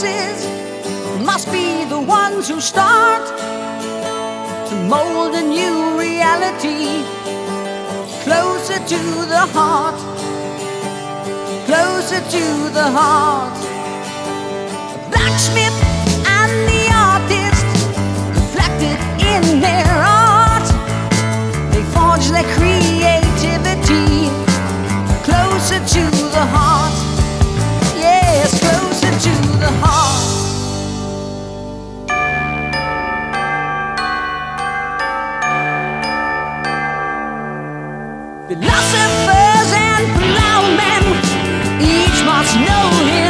voices must be the ones who start to mold a new reality closer to the heart, closer to the heart. Blacksmith. Philosophers and plowmen each must know him.